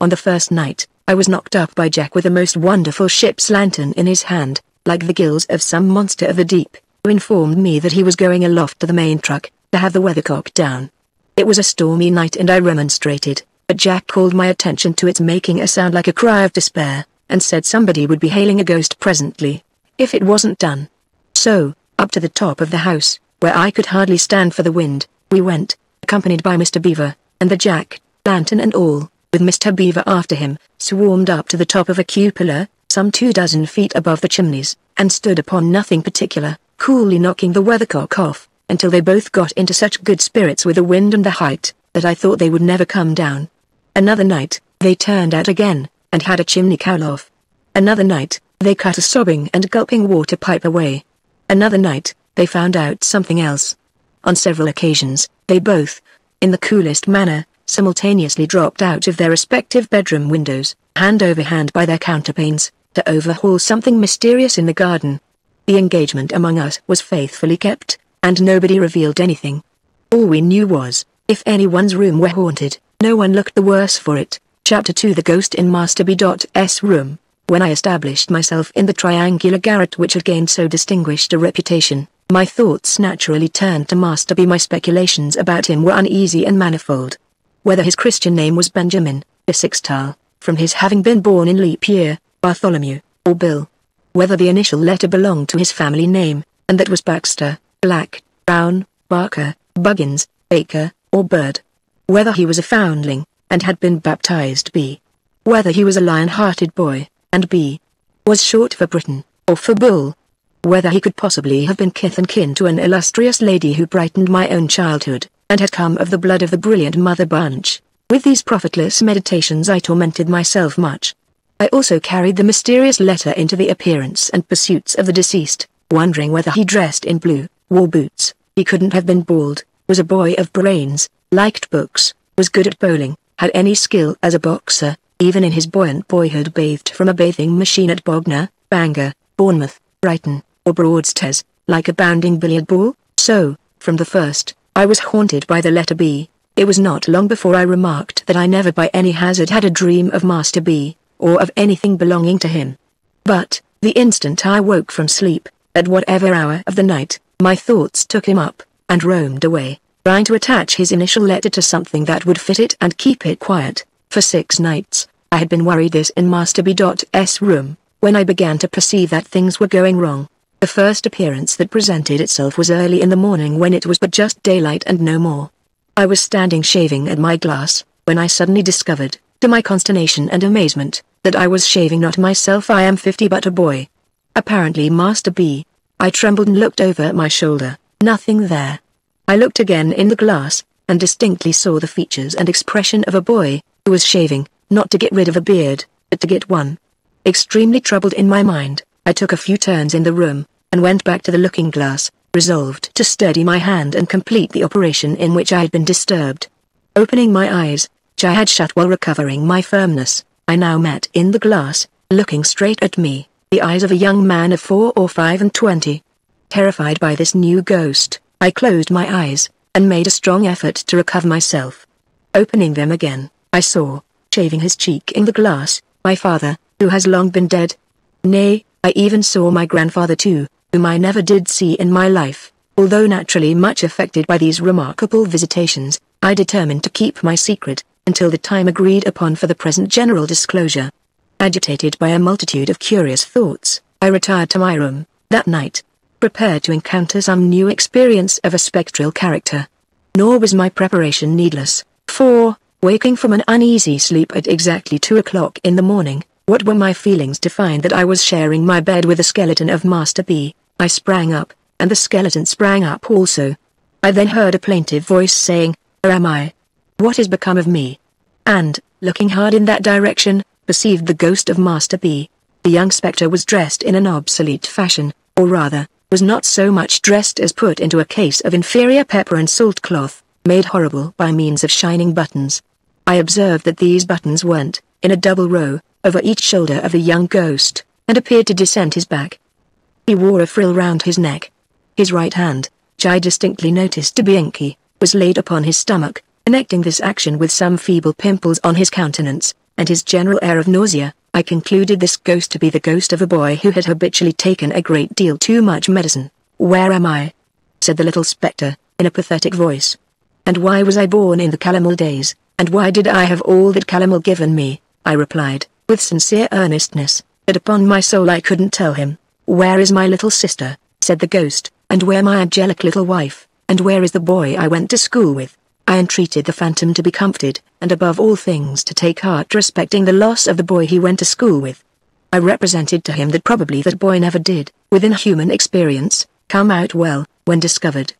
On the first night, I was knocked up by Jack with a most wonderful ship's lantern in his hand, like the gills of some monster of the deep who informed me that he was going aloft to the main truck, to have the weathercock down. It was a stormy night and I remonstrated, but Jack called my attention to its making a sound like a cry of despair, and said somebody would be hailing a ghost presently, if it wasn't done. So, up to the top of the house, where I could hardly stand for the wind, we went, accompanied by Mr. Beaver, and the Jack, lantern and all, with Mr. Beaver after him, swarmed up to the top of a cupola, some two dozen feet above the chimneys, and stood upon nothing particular, coolly knocking the weathercock off, until they both got into such good spirits with the wind and the height, that I thought they would never come down. Another night, they turned out again, and had a chimney cowl off. Another night, they cut a sobbing and gulping water pipe away. Another night, they found out something else. On several occasions, they both, in the coolest manner, simultaneously dropped out of their respective bedroom windows, hand over hand by their counterpanes, to overhaul something mysterious in the garden. The engagement among us was faithfully kept, and nobody revealed anything. All we knew was, if anyone's room were haunted, no one looked the worse for it. Chapter 2 The Ghost in Master B.S. Room When I established myself in the triangular garret which had gained so distinguished a reputation, my thoughts naturally turned to Master B. My speculations about him were uneasy and manifold. Whether his Christian name was Benjamin, Bissextile, from his having been born in leap year, Bartholomew, or Bill. Whether the initial letter belonged to his family name, and that was Baxter, Black, Brown, Barker, Buggins, Baker, or Bird. Whether he was a foundling, and had been baptized B. Whether he was a lion-hearted boy, and B. was short for Britain, or for Bull. Whether he could possibly have been kith and kin to an illustrious lady who brightened my own childhood, and had come of the blood of the brilliant Mother Bunch. With these profitless meditations I tormented myself much. I also carried the mysterious letter into the appearance and pursuits of the deceased, wondering whether he dressed in blue, wore boots, he couldn't have been bald, was a boy of brains, liked books, was good at bowling, had any skill as a boxer, even in his buoyant boyhood bathed from a bathing machine at Bognor, Bangor, Bournemouth, Brighton, or Broadstairs, like a bounding billiard ball, so, from the first, I was haunted by the letter B. It was not long before I remarked that I never by any hazard had a dream of Master B, or of anything belonging to him. But, the instant I woke from sleep, at whatever hour of the night, my thoughts took him up, and roamed away, trying to attach his initial letter to something that would fit it and keep it quiet. For six nights, I had been worried this in Master B.S. room, when I began to perceive that things were going wrong. The first appearance that presented itself was early in the morning when it was but just daylight and no more. I was standing shaving at my glass, when I suddenly discovered, to my consternation and amazement, that I was shaving not myself I am fifty but a boy. Apparently Master B. I trembled and looked over at my shoulder, nothing there. I looked again in the glass, and distinctly saw the features and expression of a boy, who was shaving, not to get rid of a beard, but to get one. Extremely troubled in my mind, I took a few turns in the room, and went back to the looking glass, resolved to steady my hand and complete the operation in which I had been disturbed. Opening my eyes, which I had shut while recovering my firmness, I now met in the glass, looking straight at me, the eyes of a young man of four or five and twenty. Terrified by this new ghost, I closed my eyes, and made a strong effort to recover myself. Opening them again, I saw, shaving his cheek in the glass, my father, who has long been dead. Nay, I even saw my grandfather too, whom I never did see in my life. Although naturally much affected by these remarkable visitations, I determined to keep my secret, until the time agreed upon for the present general disclosure. Agitated by a multitude of curious thoughts, I retired to my room, that night, prepared to encounter some new experience of a spectral character. Nor was my preparation needless, for, waking from an uneasy sleep at exactly two o'clock in the morning, what were my feelings to find that I was sharing my bed with the skeleton of Master B? I sprang up, and the skeleton sprang up also. I then heard a plaintive voice saying, Where am I? What has become of me? And, looking hard in that direction, perceived the ghost of Master B. The young spectre was dressed in an obsolete fashion, or rather, was not so much dressed as put into a case of inferior pepper and salt cloth, made horrible by means of shining buttons. I observed that these buttons went, in a double row, over each shoulder of the young ghost, and appeared to descend his back. He wore a frill round his neck. His right hand, which I distinctly noticed to be inky, was laid upon his stomach, connecting this action with some feeble pimples on his countenance, and his general air of nausea, I concluded this ghost to be the ghost of a boy who had habitually taken a great deal too much medicine. Where am I? said the little spectre, in a pathetic voice. And why was I born in the Calomel days? And why did I have all that Calomel given me? I replied, with sincere earnestness, but upon my soul I couldn't tell him. Where is my little sister? said the ghost, and where my angelic little wife, and where is the boy I went to school with? I entreated the phantom to be comforted, and above all things to take heart respecting the loss of the boy he went to school with. I represented to him that probably that boy never did, within human experience, come out well, when discovered.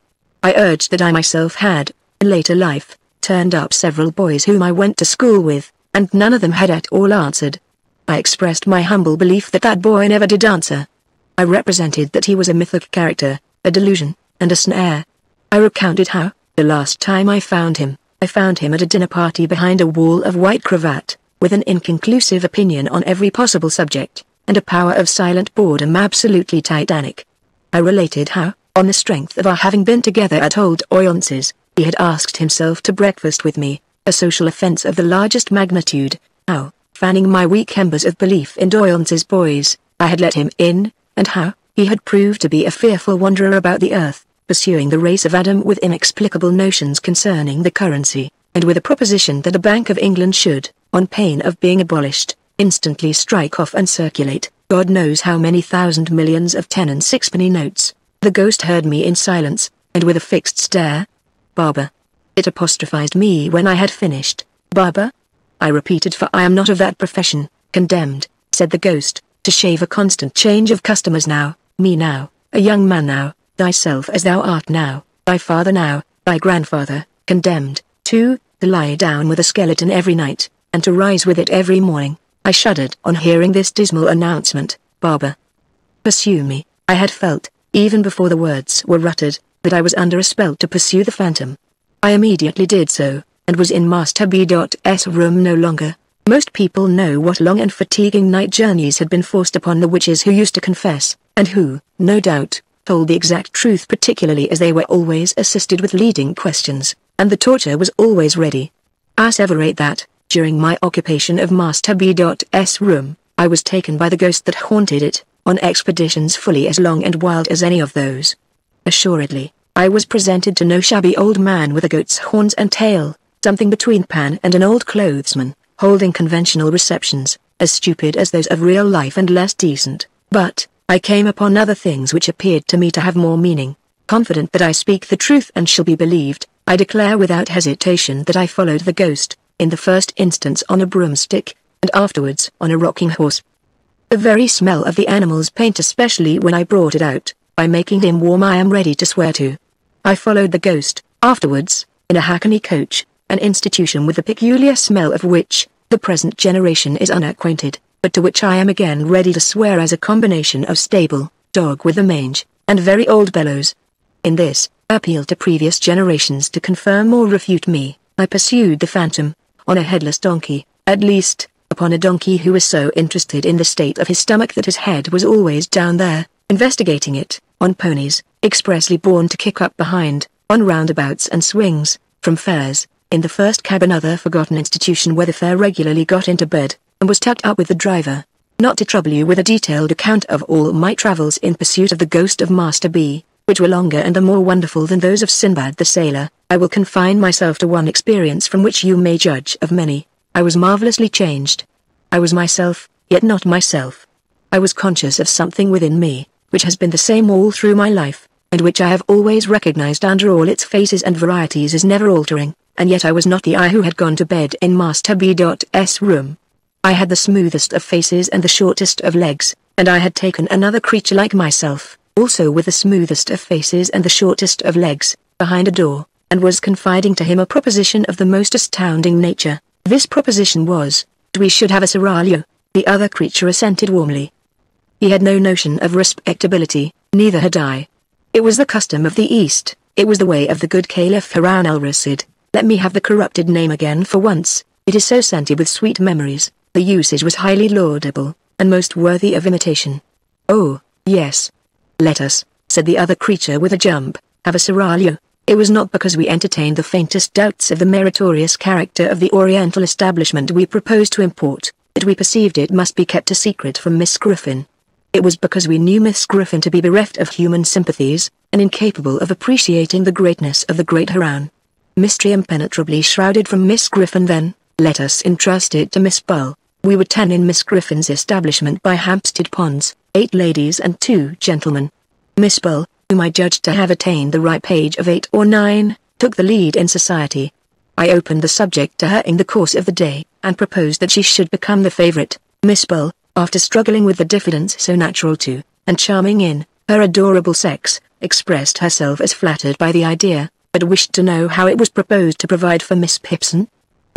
I urged that I myself had, in later life, turned up several boys whom I went to school with, and none of them had at all answered. I expressed my humble belief that that boy never did answer. I represented that he was a mythic character, a delusion, and a snare. I recounted how, the last time I found him, I found him at a dinner party behind a wall of white cravat, with an inconclusive opinion on every possible subject, and a power of silent boredom absolutely titanic. I related how, on the strength of our having been together at Old Doylance's, he had asked himself to breakfast with me, a social offence of the largest magnitude, how, fanning my weak embers of belief in Doylance's boys, I had let him in, and how, he had proved to be a fearful wanderer about the earth, pursuing the race of Adam with inexplicable notions concerning the currency, and with a proposition that the Bank of England should, on pain of being abolished, instantly strike off and circulate, God knows how many thousand millions of ten and sixpenny notes. The ghost heard me in silence, and with a fixed stare. Barber. It apostrophized me when I had finished. Barber? I repeated for I am not of that profession, condemned, said the ghost, to shave a constant change of customers now, me now, a young man now, thyself as thou art now, thy father now, thy grandfather, condemned, to, to lie down with a skeleton every night, and to rise with it every morning. I shuddered on hearing this dismal announcement, Barber. Pursue me, I had felt, even before the words were uttered, that I was under a spell to pursue the phantom. I immediately did so, and was in Master B.S. room no longer. Most people know what long and fatiguing night journeys had been forced upon the witches who used to confess, and who, no doubt, told the exact truth particularly as they were always assisted with leading questions, and the torture was always ready. I asseverate that, during my occupation of Master B.S. room, I was taken by the ghost that haunted it, on expeditions fully as long and wild as any of those. Assuredly, I was presented to no shabby old man with a goat's horns and tail, something between Pan and an old clothesman, holding conventional receptions, as stupid as those of real life and less decent, but, I came upon other things which appeared to me to have more meaning. Confident that I speak the truth and shall be believed, I declare without hesitation that I followed the ghost, in the first instance on a broomstick, and afterwards on a rocking horse. The very smell of the animal's paint especially when I brought it out, by making him warm I am ready to swear to. I followed the ghost, afterwards, in a hackney coach, an institution with the peculiar smell of which, the present generation is unacquainted but to which I am again ready to swear as a combination of stable, dog with a mange, and very old bellows. In this, appeal to previous generations to confirm or refute me, I pursued the phantom, on a headless donkey, at least, upon a donkey who was so interested in the state of his stomach that his head was always down there, investigating it, on ponies, expressly born to kick up behind, on roundabouts and swings, from fairs, in the first cab another forgotten institution where the fare regularly got into bed, and was tucked up with the driver. Not to trouble you with a detailed account of all my travels in pursuit of the ghost of Master B, which were longer and the more wonderful than those of Sinbad the sailor, I will confine myself to one experience from which you may judge of many. I was marvelously changed. I was myself, yet not myself. I was conscious of something within me, which has been the same all through my life, and which I have always recognized under all its faces and varieties as never altering, and yet I was not the I who had gone to bed in Master B.'s room. I had the smoothest of faces and the shortest of legs, and I had taken another creature like myself, also with the smoothest of faces and the shortest of legs, behind a door, and was confiding to him a proposition of the most astounding nature. This proposition was, we should have a seraglio. The other creature assented warmly. He had no notion of respectability, neither had I. It was the custom of the East, it was the way of the good Caliph Harun al-Rashid. Let me have the corrupted name again for once, it is so scented with sweet memories. The usage was highly laudable, and most worthy of imitation. Oh, yes. Let us, said the other creature with a jump, have a seraglio. It was not because we entertained the faintest doubts of the meritorious character of the Oriental establishment we proposed to import, that we perceived it must be kept a secret from Miss Griffin. It was because we knew Miss Griffin to be bereft of human sympathies, and incapable of appreciating the greatness of the great Haroun. mystery impenetrably shrouded from Miss Griffin then, let us entrust it to Miss Bull. We were ten in Miss Griffin's establishment by Hampstead Ponds, eight ladies and two gentlemen. Miss Bull, whom I judged to have attained the ripe age of eight or nine, took the lead in society. I opened the subject to her in the course of the day, and proposed that she should become the favourite. Miss Bull, after struggling with the diffidence so natural to, and charming in, her adorable sex, expressed herself as flattered by the idea, but wished to know how it was proposed to provide for Miss Pipson.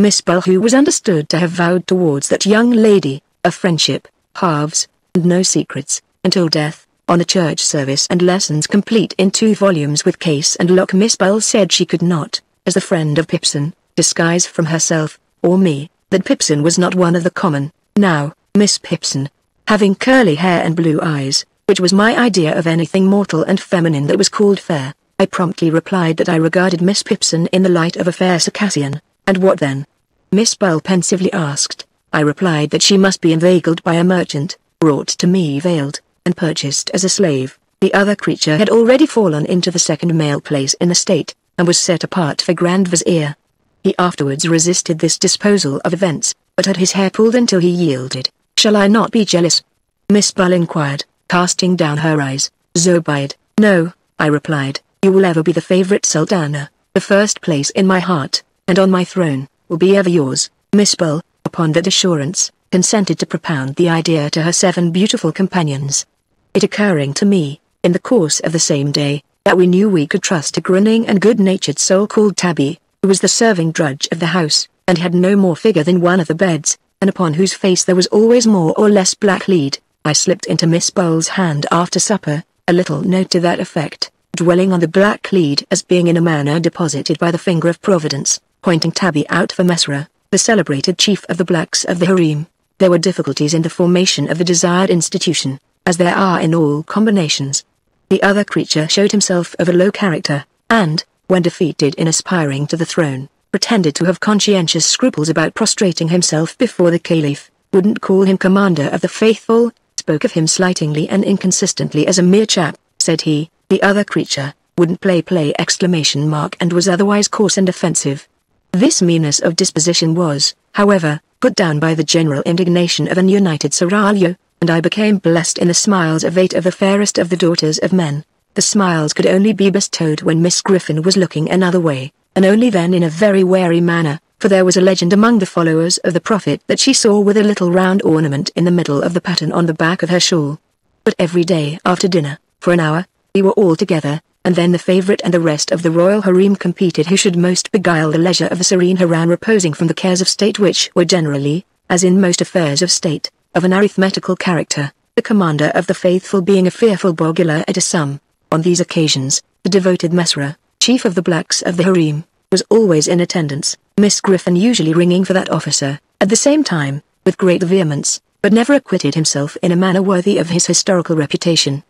Miss Bull who was understood to have vowed towards that young lady, a friendship, halves, and no secrets, until death, on a church service and lessons complete in two volumes with case and lock Miss Bull said she could not, as the friend of Pipson, disguise from herself, or me, that Pipson was not one of the common, now, Miss Pipson, having curly hair and blue eyes, which was my idea of anything mortal and feminine that was called fair, I promptly replied that I regarded Miss Pipson in the light of a fair Circassian, and what then? Miss Bull pensively asked. I replied that she must be inveigled by a merchant, brought to me veiled, and purchased as a slave. The other creature had already fallen into the second male place in the state, and was set apart for Grand Vizier. He afterwards resisted this disposal of events, but had his hair pulled until he yielded. Shall I not be jealous? Miss Bull inquired, casting down her eyes. Zobeide, no, I replied, you will ever be the favorite sultana, the first place in my heart, and on my throne, will be ever yours. Miss Bull, upon that assurance, consented to propound the idea to her seven beautiful companions. It occurring to me, in the course of the same day, that we knew we could trust a grinning and good-natured soul called Tabby, who was the serving drudge of the house, and had no more figure than one of the beds, and upon whose face there was always more or less black lead. I slipped into Miss Bull's hand after supper, a little note to that effect, dwelling on the black lead as being in a manner deposited by the finger of Providence, pointing Tabby out for Mesrour, the celebrated chief of the blacks of the harem. There were difficulties in the formation of the desired institution, as there are in all combinations. The other creature showed himself of a low character, and, when defeated in aspiring to the throne, pretended to have conscientious scruples about prostrating himself before the caliph, wouldn't call him commander of the faithful, spoke of him slightingly and inconsistently as a mere chap, said he, the other creature, wouldn't play play exclamation mark and was otherwise coarse and offensive. This meanness of disposition was, however, put down by the general indignation of an united Seraglio, and I became blessed in the smiles of eight of the fairest of the daughters of men. The smiles could only be bestowed when Miss Griffin was looking another way and only then in a very wary manner, for there was a legend among the followers of the Prophet that she saw with a little round ornament in the middle of the pattern on the back of her shawl. But every day after dinner, for an hour, we were all together, and then the favorite and the rest of the royal harem competed who should most beguile the leisure of the serene Haroun reposing from the cares of state which were generally, as in most affairs of state, of an arithmetical character, the commander of the faithful being a fearful boggler at a sum. On these occasions, the devoted Mesrour, chief of the blacks of the harem, was always in attendance, Miss Griffin usually ringing for that officer, at the same time, with great vehemence, but never acquitted himself in a manner worthy of his historical reputation.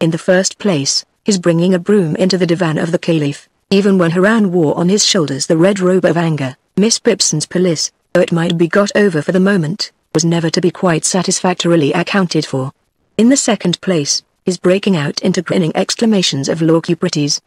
In the first place, his bringing a broom into the divan of the caliph, even when Haroun wore on his shoulders the red robe of anger, Miss Pipson's pelisse, though it might be got over for the moment, was never to be quite satisfactorily accounted for. In the second place, his breaking out into grinning exclamations of locubrities,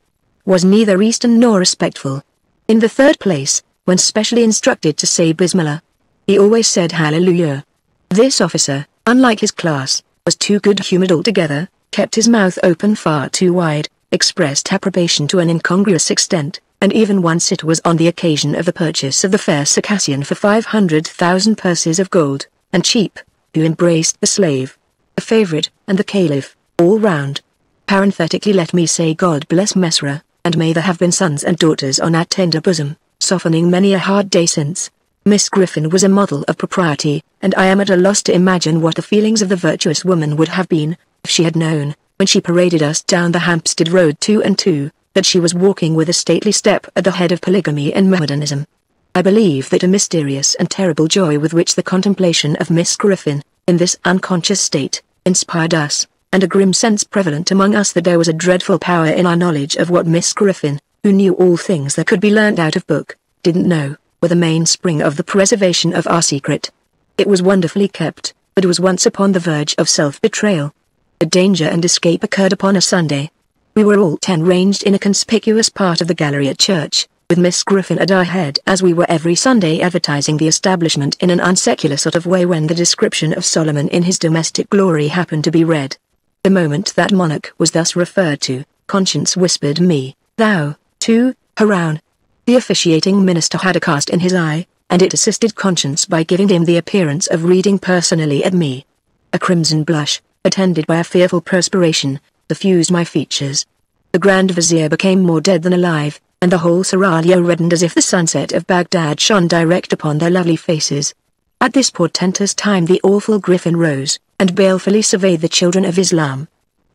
was neither Eastern nor respectful. In the third place, when specially instructed to say Bismillah, he always said Hallelujah. This officer, unlike his class, was too good-humored altogether, kept his mouth open far too wide, expressed approbation to an incongruous extent, and even once it was on the occasion of the purchase of the fair Circassian for 500,000 purses of gold, and cheap, who embraced the slave, the favorite, and the caliph, all round. Parenthetically let me say God bless Mesrour, and may there have been sons and daughters on that tender bosom, softening many a hard day since. Miss Griffin was a model of propriety, and I am at a loss to imagine what the feelings of the virtuous woman would have been, if she had known, when she paraded us down the Hampstead Road two and two, that she was walking with a stately step at the head of polygamy and Mohammedanism. I believe that a mysterious and terrible joy with which the contemplation of Miss Griffin, in this unconscious state, inspired us, and a grim sense prevalent among us that there was a dreadful power in our knowledge of what Miss Griffin, who knew all things that could be learnt out of book, didn't know, were the mainspring of the preservation of our secret. It was wonderfully kept, but was once upon the verge of self-betrayal. A danger and escape occurred upon a Sunday. We were all ten ranged in a conspicuous part of the gallery at church, with Miss Griffin at our head as we were every Sunday advertising the establishment in an unsecular sort of way when the description of Solomon in his domestic glory happened to be read. The moment that monarch was thus referred to, conscience whispered me, thou, too, Haroun. The officiating minister had a cast in his eye, and it assisted conscience by giving him the appearance of reading personally at me. A crimson blush, attended by a fearful perspiration, suffused my features. The Grand Vizier became more dead than alive, and the whole seraglio reddened as if the sunset of Baghdad shone direct upon their lovely faces. At this portentous time the awful griffin rose, and balefully surveyed the children of Islam.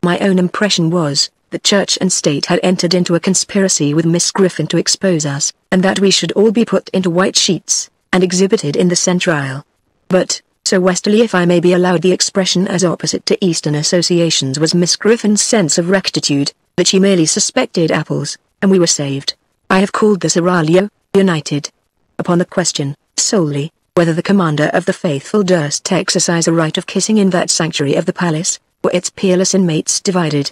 My own impression was, that church and state had entered into a conspiracy with Miss Griffin to expose us, and that we should all be put into white sheets, and exhibited in the centre aisle. But, so westerly if I may be allowed the expression as opposite to Eastern associations was Miss Griffin's sense of rectitude, that she merely suspected apples, and we were saved. I have called the Seraglio, united. Upon the question, solely, whether the commander of the faithful durst exercise a right of kissing in that sanctuary of the palace, or its peerless inmates divided.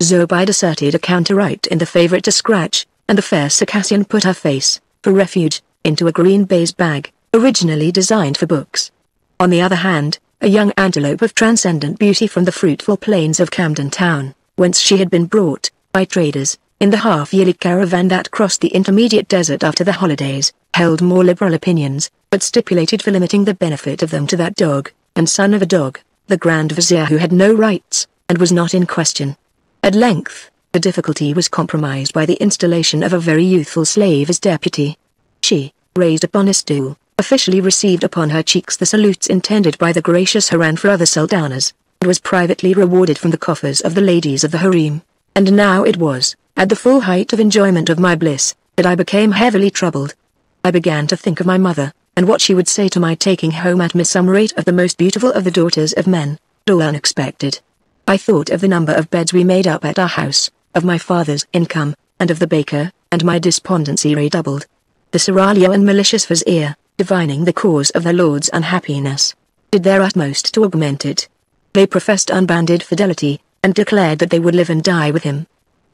Zobeide asserted a counter-right in the favourite to scratch, and the fair Circassian put her face, for refuge, into a green baize bag, originally designed for books. On the other hand, a young antelope of transcendent beauty from the fruitful plains of Camden Town, whence she had been brought, by traders, in the half-yearly caravan that crossed the intermediate desert after the holidays, held more liberal opinions, but stipulated for limiting the benefit of them to that dog, and son of a dog, the Grand Vizier who had no rights, and was not in question. At length, the difficulty was compromised by the installation of a very youthful slave as deputy. She, raised upon a stool, officially received upon her cheeks the salutes intended by the gracious Haroun for other sultanas, and was privately rewarded from the coffers of the ladies of the harem. And now it was, at the full height of enjoyment of my bliss, that I became heavily troubled. I began to think of my mother, and what she would say to my taking home at rate of the most beautiful of the daughters of men, all unexpected. I thought of the number of beds we made up at our house, of my father's income, and of the baker, and my despondency redoubled. The seraglio and malicious vizier, divining the cause of their lord's unhappiness, did their utmost to augment it. They professed unbounded fidelity, and declared that they would live and die with him.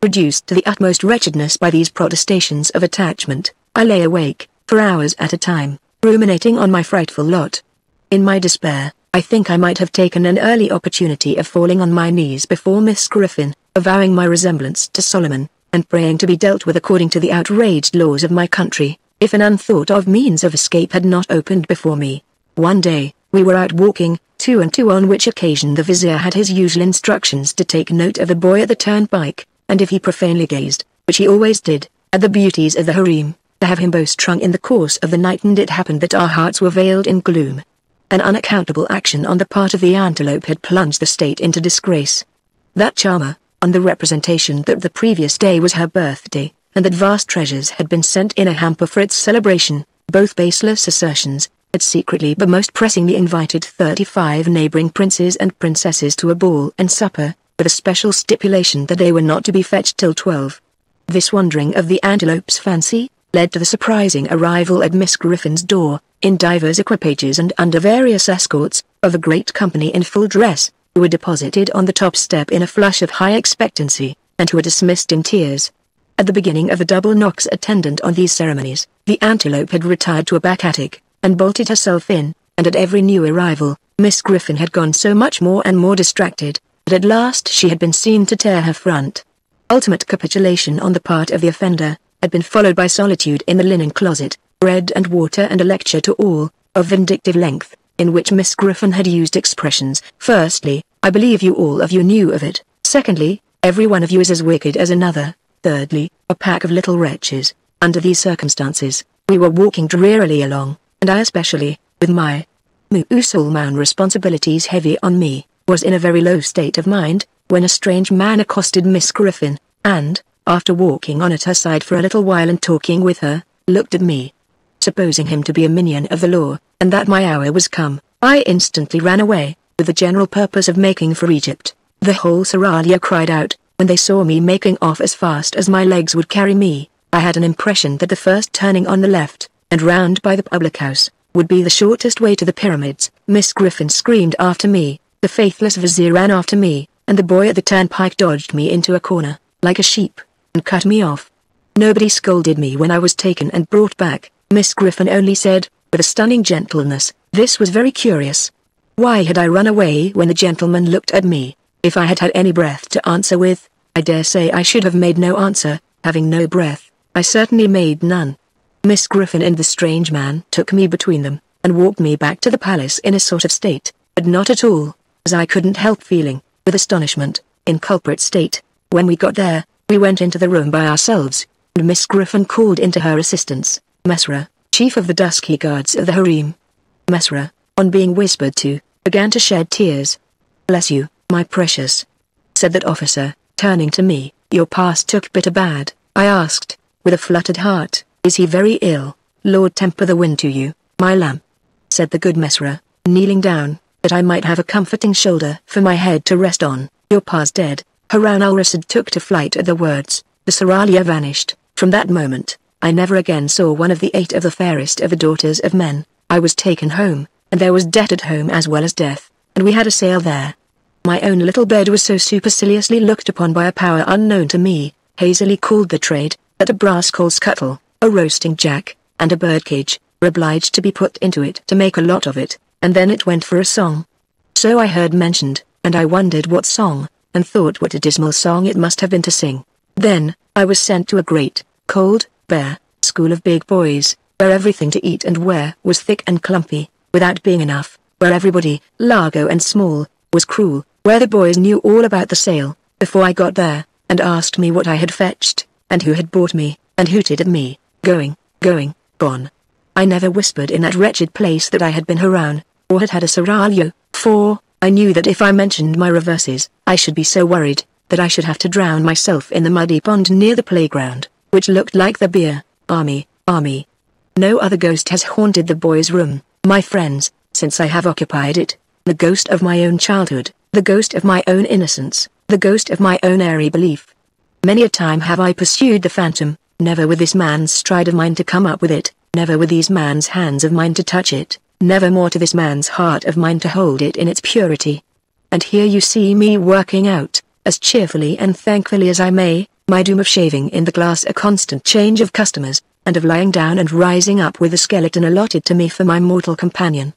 Reduced to the utmost wretchedness by these protestations of attachment, I lay awake, for hours at a time, ruminating on my frightful lot. In my despair, I think I might have taken an early opportunity of falling on my knees before Miss Griffin, avowing my resemblance to Solomon, and praying to be dealt with according to the outraged laws of my country, if an unthought of means of escape had not opened before me. One day, we were out walking, two and two on which occasion the vizier had his usual instructions to take note of a boy at the turnpike, and if he profanely gazed, which he always did, at the beauties of the harem, to have him both strung in the course of the night and it happened that our hearts were veiled in gloom. An unaccountable action on the part of the antelope had plunged the state into disgrace. That charmer, on the representation that the previous day was her birthday, and that vast treasures had been sent in a hamper for its celebration, both baseless assertions, had secretly but most pressingly invited 35 neighboring princes and princesses to a ball and supper, with a special stipulation that they were not to be fetched till twelve. This wandering of the antelope's fancy, led to the surprising arrival at Miss Griffin's door, in divers equipages and under various escorts, of a great company in full dress, who were deposited on the top step in a flush of high expectancy, and who were dismissed in tears. At the beginning of the double knocks attendant on these ceremonies, the antelope had retired to a back attic, and bolted herself in, and at every new arrival, Miss Griffin had gone so much more and more distracted, that at last she had been seen to tear her front. Ultimate capitulation on the part of the offender, had been followed by solitude in the linen closet, bread and water and a lecture to all, of vindictive length, in which Miss Griffin had used expressions, firstly, I believe you all of you knew of it, secondly, every one of you is as wicked as another, thirdly, a pack of little wretches, under these circumstances, we were walking drearily along, and I especially, with my Musulman responsibilities heavy on me, was in a very low state of mind, when a strange man accosted Miss Griffin, and, after walking on at her side for a little while and talking with her, looked at me. Supposing him to be a minion of the law, and that my hour was come, I instantly ran away, with the general purpose of making for Egypt. The whole Seraglio cried out, when they saw me making off as fast as my legs would carry me. I had an impression that the first turning on the left, and round by the public house, would be the shortest way to the pyramids. Miss Griffin screamed after me, the faithless vizier ran after me, and the boy at the turnpike dodged me into a corner, like a sheep, and cut me off. Nobody scolded me when I was taken and brought back, Miss Griffin only said, with a stunning gentleness, this was very curious. Why had I run away when the gentleman looked at me? If I had had any breath to answer with, I dare say I should have made no answer, having no breath, I certainly made none. Miss Griffin and the strange man took me between them, and walked me back to the palace in a sort of state, but not at all, as I couldn't help feeling, with astonishment, in culprit state. When we got there, we went into the room by ourselves, and Miss Griffin called into her assistance, Mesrour, chief of the dusky guards of the harem. Mesrour, on being whispered to, began to shed tears. Bless you, my precious, said that officer, turning to me, your past took bitter bad, I asked, with a fluttered heart, is he very ill, Lord temper the wind to you, my lamb, said the good Mesrour, kneeling down, that I might have a comforting shoulder for my head to rest on, your pa's dead, Harun al-Rashid took to flight at the words, the Seraglio vanished, from that moment, I never again saw one of the eight of the fairest of the daughters of men. I was taken home, and there was debt at home as well as death, and we had a sale there. My own little bed was so superciliously looked upon by a power unknown to me, hazily called the trade, that a brass coal scuttle, a roasting jack, and a birdcage, were obliged to be put into it to make a lot of it, and then it went for a song. So I heard mentioned, and I wondered what song, and thought what a dismal song it must have been to sing. Then, I was sent to a great, cold, bare, school of big boys, where everything to eat and wear was thick and clumpy, without being enough, where everybody, largo and small, was cruel, where the boys knew all about the sale, before I got there, and asked me what I had fetched, and who had bought me, and hooted at me, going, going, gone. I never whispered in that wretched place that I had been Haroun, or had had a seraglio, for, I knew that if I mentioned my reverses, I should be so worried, that I should have to drown myself in the muddy pond near the playground, which looked like the beer, army, army. No other ghost has haunted the boys' room, my friends, since I have occupied it, the ghost of my own childhood, the ghost of my own innocence, the ghost of my own airy belief. Many a time have I pursued the phantom, never with this man's stride of mine to come up with it, never with these man's hands of mine to touch it, never more to this man's heart of mine to hold it in its purity. And here you see me working out, as cheerfully and thankfully as I may, my doom of shaving in the glass a constant change of customers, and of lying down and rising up with the skeleton allotted to me for my mortal companion.